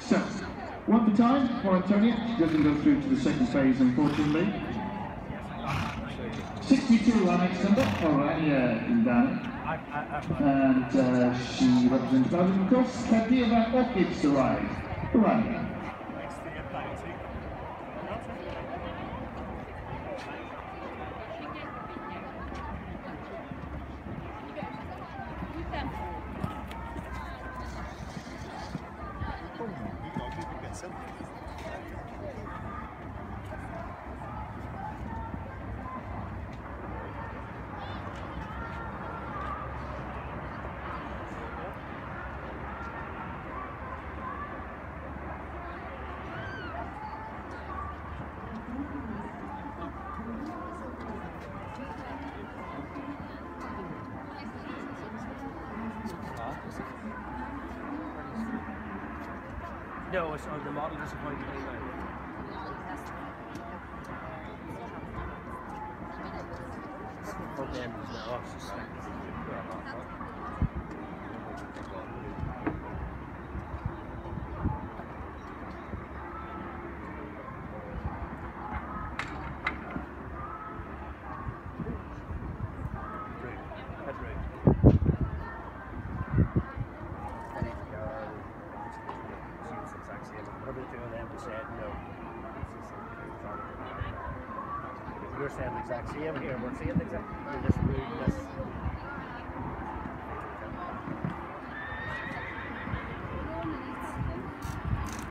So, one for time for Antonia. She doesn't go through to the second phase, unfortunately. 62 our next number, Orania Indani. And uh, she represents Belgium, of course. Kadira Orchids to Jackson. Huh? No, it's on the model. Okay, no, it's just That's right. You're saying the exact same here, we're saying the exact, we're this